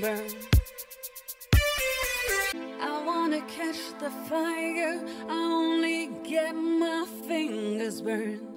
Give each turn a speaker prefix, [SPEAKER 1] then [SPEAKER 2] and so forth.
[SPEAKER 1] burn. I wanna catch the fire, I only get my fingers burned.